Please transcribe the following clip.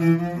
Mm-hmm.